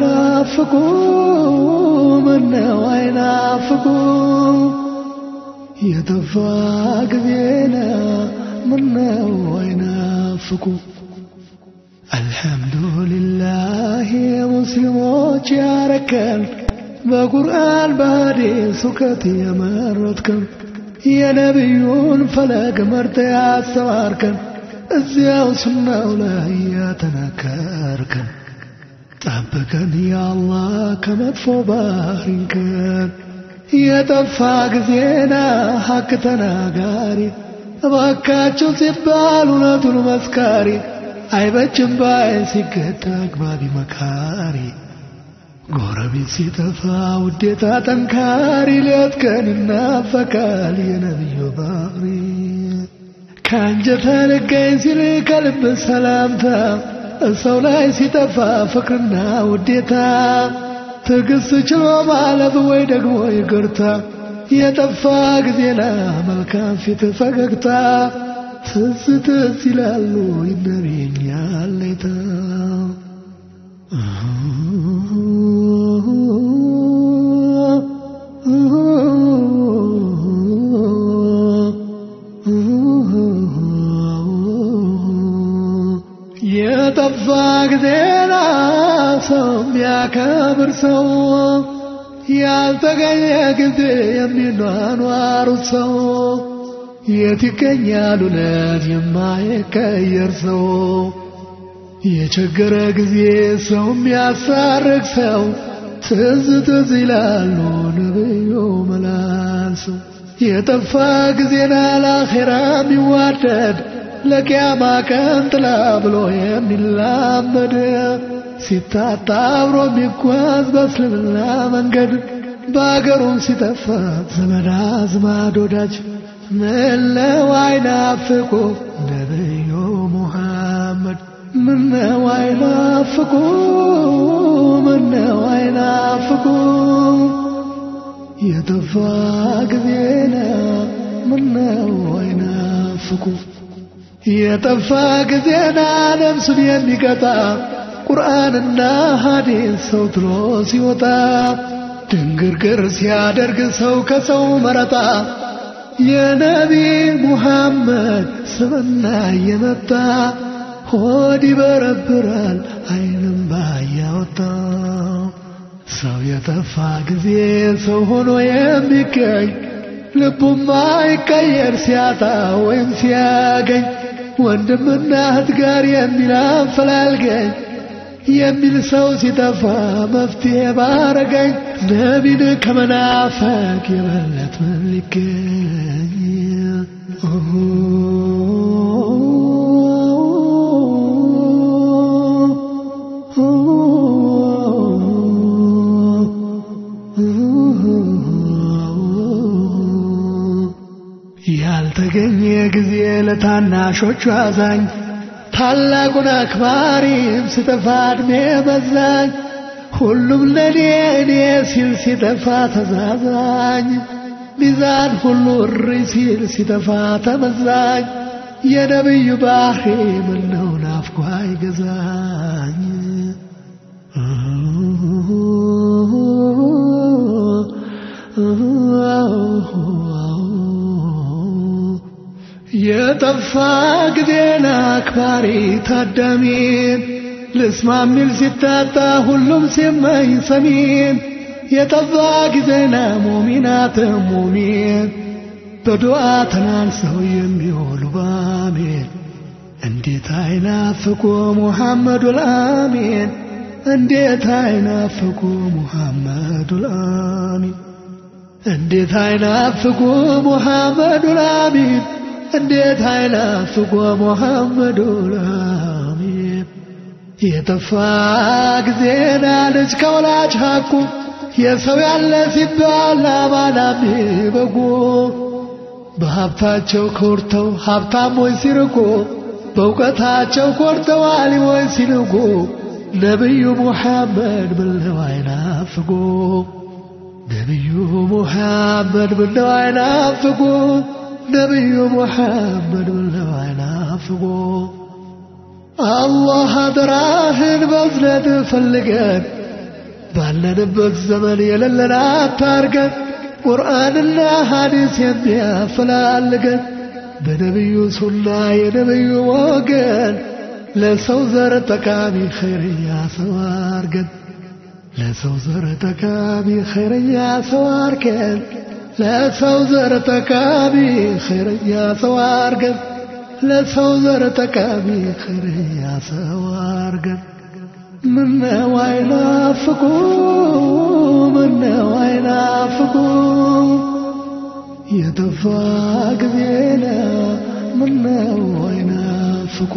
አይናፍቁ ምነው አይናፍቁ የጠፋ ጊዜና ምነው አይናፍቁ አልሐምዱሊላህ ሙስሊሞች ያረከን በቁርአን በሐዲስ እውቀት የመረጥከን የነቢዩን ፈለግ መርተ ያስተማርከን እዚያው ሱናው ላይ ያተናከርከን ጠብቀን ያአላህ ከመጥፎ ባህሪንከን የጠፋ ጊዜና ሐቅ ተናጋሪ እባካቸው ሲባል እውነቱን መስካሪ አይበጅም ባይ ሲገዳ አግባቢ መካሪ ጎረቤት ሲጠፋ ውዴታ ጠንካሪ ሌት ቀን ይናፈቃል የነቢዩ ባህሪ ከአንጀተ ልገኝ ሲል ከልብ ሰላምታ ሰው ላይ ሲጠፋ ፍቅርና ውዴታ ትዕግስት ችሎ ማለፍ ወይ ደግሞ ይቅርታ የጠፋ ጊዜና መልካም ፊት ፈገግታ ትዝ ትዝ ይላሉ ይነብየኛል ሌታ ሰው የሚያከብር ሰው ያልተገኘ ጊዜ የሚኗኗሩት ሰው የት ይገኛል እውነት የማይቀየር ሰው? የቸገረ ጊዜ ሰው የሚያሳርቅ ሰው ትዝ ትዝ ይላሉ ነብዩ መላልሰው የጠፋ ጊዜና ለአኼራ የሚዋደድ ለቅያማ ቀን ጥላ ብሎ የሚላመድ ሲታጣ አብሮ የሚጓዝ በእስልምና መንገድ በአገሩም ሲጠፋ ዘመድ አዝማድ ወዳጅ ምነው አይናፍቁ? ነብዩ ሙሐመድ ምነው አይናፍቁ? ምነው አይናፍቁ? የጠፋ ጊዜና ምነው አይናፍቁ? የጠፋ ጊዜና ነፍሱን የሚቀጣ ቁርአንና ሐዲስ ሰው ትሎ ሲወጣ ድንግርግር ሲያደርግ ሰው ከሰው መረጣ። የነቢ ሙሐመድ ስምና እየመጣ ሆድ ይበረብራል አይንም ባያወጣ ሰው የጠፋ ጊዜ ሰው ሆኖ የሚገኝ ልቡማ ይቀየር ሲያጣ ወይም ሲያገኝ ወንድምና እህት ጋር የሚል አፈላልገኝ የሚል ሰው ሲጠፋ መፍትሄ ባረገኝ ነቢን ከመናፈቅ የበለት ምን ሊገኝ ያልተገኘ ጊዜ ለታናሾቹ አዛኝ ታላቁን አክባሪም ሲጠፋ ዕድሜ መዛኝ ሁሉም ለኔ እኔ ሲል ሲጠፋ ተዛዛኝ ሚዛን ሁሉ እሪ ሲል ሲጠፋ ተመዛኝ የነቢዩ ባህሪ ምነው ናፍቆ አይገዛኝ የጠፋ ጊዜን አክባሪ ታዳሚን ልስማ ሚል ሲታጣ ሁሉም ሲመኝ ሰሚን የጠፋ ጊዜና ሙሚናት ሙሚን በዱዓ ተናንሰው የሚውሉ ባሜን እንዴት አይናፍቁ ሙሐመዱል አሚን? እንዴት አይናፍቁ ሙሐመዱል አሚን? እንዴት አይናፍቁ ሙሐመዱል አሚን እንዴት አይናፍቁ ሙሐመዱል አሚን የጠፋ ጊዜና ልጅ ከወላጅ ሐቁ የሰው ያለ ሲባል አማና የሚበጉ በሀብታቸው ኮርተው ሀብታሞች ሲርቁ። በእውቀታቸው ኮርተው አሊሞች ሲንቁ። ነቢዩ ሙሐመድ ምነው አይናፍቁ። ነቢዩ ሙሐመድ ምነው አይናፍቁ ነቢዩ ሙሐመድ ምነው አይናፍቁ አላህ አደራህን በዝነት ፈልገን ባለንበት ዘመን የሌለን አታርገን ቁርአንና ሐዲስ የሚያፈላልገን በነቢዩ ሱና የነቢዩ ወገን ለሰው ዘር ጠቃሚ ኸይርያ ሰው አርገን ለሰው ዘር ጠቃሚ ኸይርያ ሰው አርገን ለሰው ዘር ጠቃሚ ኸይርያ ሰው አርገን ለሰው ዘር ጠቃሚ ኸይርያ ሰው አርገን ምነው አይናፍቁ? ምነው አይናፍቁ? የጠፋ ጊዜና ምነው አይናፍቁ